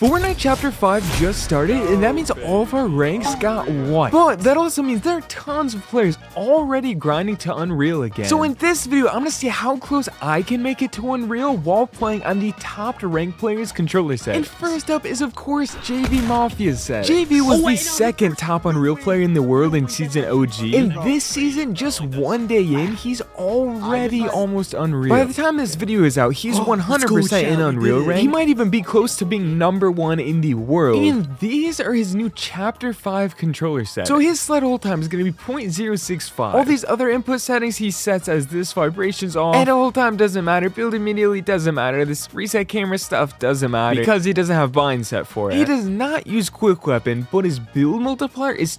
Fortnite Chapter 5 just started, and that means all of our ranks got wiped. But that also means there are tons of players already grinding to Unreal again. So in this video, I'm gonna see how close I can make it to Unreal while playing on the top ranked players controller set. And first up is of course JV Mafia set. JV was the second top Unreal player in the world in season OG. And this season, just one day in, he's already almost Unreal. By the time this video is out, he's 100% in Unreal rank. He might even be close to being number number one in the world. And these are his new Chapter 5 controller settings. So his slide hold time is going to be 0.065. All these other input settings he sets as this vibrations off. And hold time doesn't matter. Build immediately doesn't matter. This reset camera stuff doesn't matter. Because he doesn't have bind set for it. He does not use quick weapon, but his build multiplier is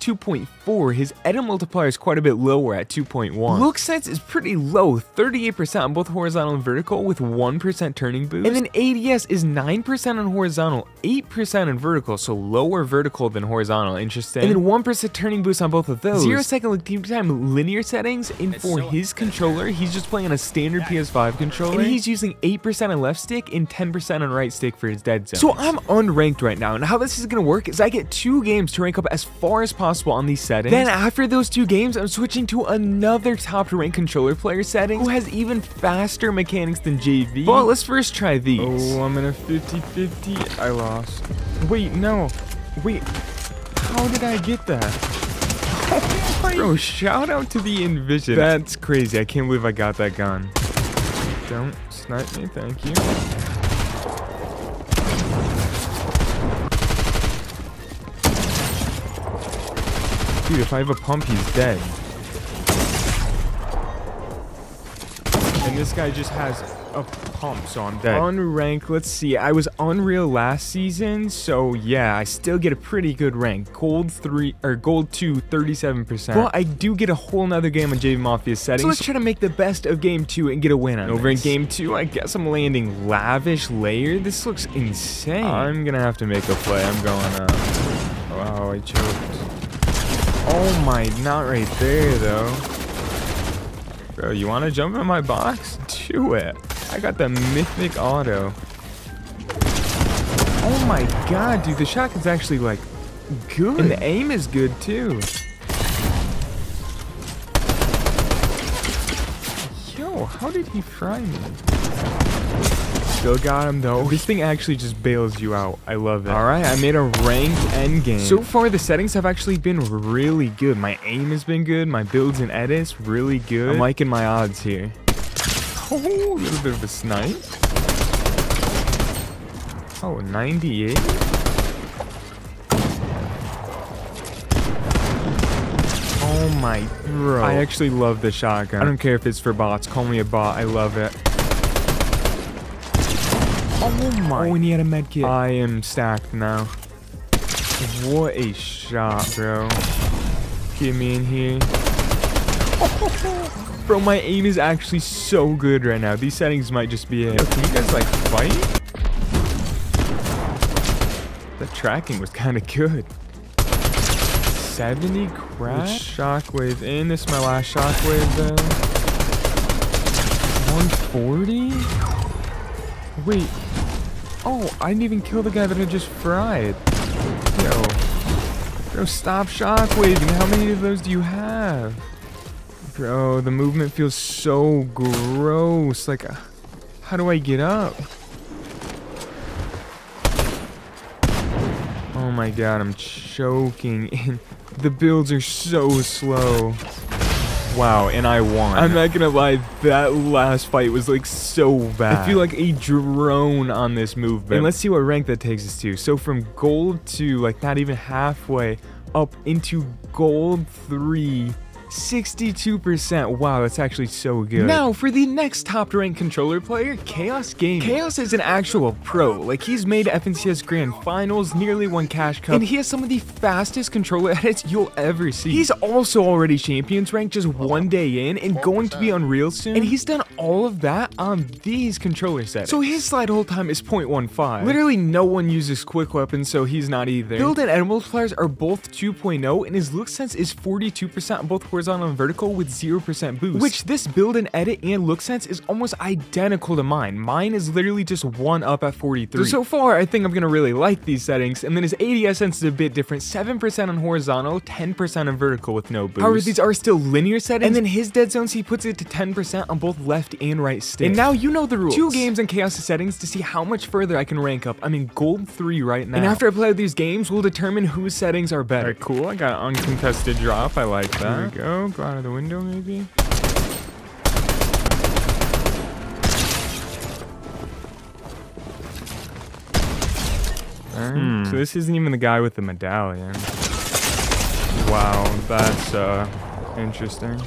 2.4. His edit multiplier is quite a bit lower at 2.1. Look sense is pretty low, 38% on both horizontal and vertical with 1% turning boost. And then ADS is 9% on horizontal, 8% on vertical, so lower vertical than horizontal. Interesting. And then 1% turning boost on both of those. Zero second look time linear settings. And for so his controller, he's just playing on a standard PS5 controller. And he's using 8% on left stick and 10% on right stick for his dead zone. So I'm unranked right now. And how this is going to work is I get two games to rank up as far as possible on these settings. Then after those two games, I'm switching to another top ranked controller player setting who has even faster mechanics than JV. But let's first try these. Oh, I'm in a 50-50. I lost lost. Wait, no. Wait. How did I get that? Bro, shout out to the Envision. That's crazy. I can't believe I got that gun. Don't snipe me, thank you. Dude, if I have a pump, he's dead. And this guy just has a pump, so I'm dead. Unranked, let's see. I was Unreal last season, so yeah, I still get a pretty good rank. Gold 3, or Gold 2, 37%. But I do get a whole nother game on JV Mafia settings. So let's try to make the best of Game 2 and get a win on Over this. in Game 2, I guess I'm landing Lavish Lair. This looks insane. I'm gonna have to make a play. I'm going up. Wow, I choked. Oh my, not right there though. Bro, you want to jump in my box? Do it. I got the mythic auto. Oh my god, dude, the shotgun's actually like good. And the aim is good too. Yo, how did he fry me? Still got him though. This thing actually just bails you out. I love it. All right, I made a ranked end game. So far, the settings have actually been really good. My aim has been good. My builds and edits really good. I'm liking my odds here. Oh, a little bit of a snipe. Oh, 98. Oh my, bro. I actually love the shotgun. I don't care if it's for bots. Call me a bot. I love it. Oh my. Oh, and he had a med kit. I am stacked now. What a shot, bro. Get me in here. Bro, my aim is actually so good right now. These settings might just be it. Can you guys, like, fight? The tracking was kind of good. 70 crack? Shockwave in. This is my last shockwave, then. 140? Wait. Oh, I didn't even kill the guy that I just fried. Yo. Bro, stop shockwaving. How many of those do you have? Bro, the movement feels so gross. Like, uh, how do I get up? Oh my god, I'm choking. And the builds are so slow. Wow, and I won. I'm not gonna lie, that last fight was like so bad. I feel like a drone on this movement. And let's see what rank that takes us to. So from gold to like not even halfway up into gold 3 62%. Wow, that's actually so good. Now, for the next top-ranked controller player, Chaos Gaming. Chaos is an actual pro. Like, he's made FNCS Grand Finals, nearly won Cash Cup, and he has some of the fastest controller edits you'll ever see. He's also already Champions ranked just one day in and going to be Unreal soon, and he's done all of that on these controller settings. So his slide hold time is 0.15. Literally no one uses quick weapons, so he's not either. Build and edit multipliers are both 2.0, and his look sense is 42% on both horizontal and vertical with 0% boost, which this build and edit and look sense is almost identical to mine. Mine is literally just one up at 43. So, so far, I think I'm gonna really like these settings, and then his ADS sense is a bit different, 7% on horizontal, 10% on vertical with no boost. However, these are still linear settings, and then his dead zones, he puts it to 10% on both left and right stick. And now you know the rules. Two games in Chaos settings to see how much further I can rank up. I'm in gold 3 right now. And after I play these games, we'll determine whose settings are better. Alright, cool. I got an uncontested drop. I like that. There we go. Go out of the window, maybe. Hmm. So this isn't even the guy with the medallion. Wow, that's uh, interesting.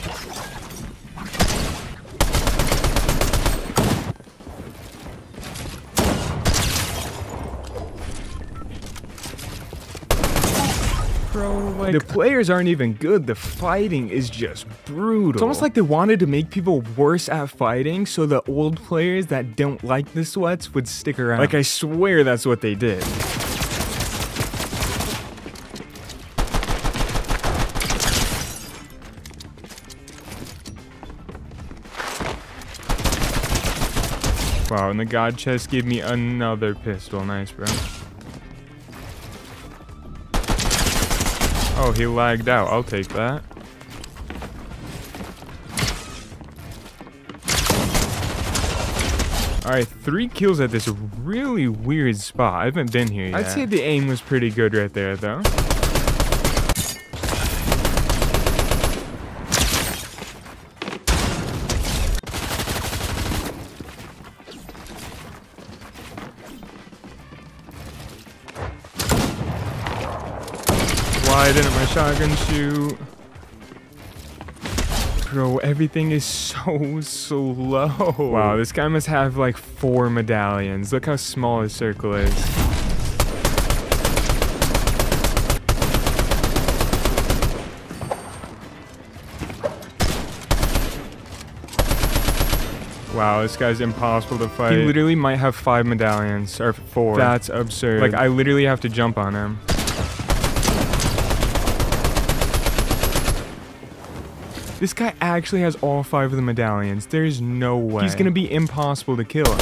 Bro, like, the players aren't even good. The fighting is just brutal. It's almost like they wanted to make people worse at fighting so the old players that don't like the sweats would stick around. Like, I swear that's what they did. Wow, and the god chest gave me another pistol. Nice, bro. Oh, he lagged out. I'll take that. Alright, three kills at this really weird spot. I haven't been here yet. I'd say the aim was pretty good right there, though. Why didn't my shotgun shoot? Bro, everything is so slow. Wow, this guy must have like four medallions. Look how small his circle is. Wow, this guy's impossible to fight. He literally might have five medallions, or four. That's absurd. Like, I literally have to jump on him. This guy actually has all five of the medallions. There's no way. He's gonna be impossible to kill.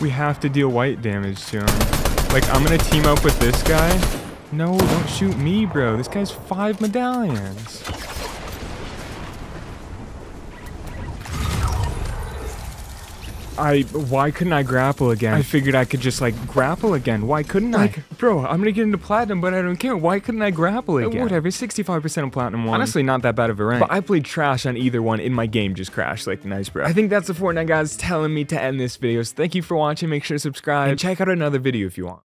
We have to deal white damage to him. Like, I'm gonna team up with this guy. No, don't shoot me, bro. This guy's five medallions. I why couldn't I grapple again? I figured I could just like grapple again. Why couldn't like, I? Bro, I'm gonna get into platinum, but I don't care. Why couldn't I grapple uh, again? Whatever, 65% of platinum one. Honestly, not that bad of a rank. But I played trash on either one in my game just crashed like nice bro. I think that's the Fortnite guys telling me to end this video. So thank you for watching. Make sure to subscribe and check out another video if you want.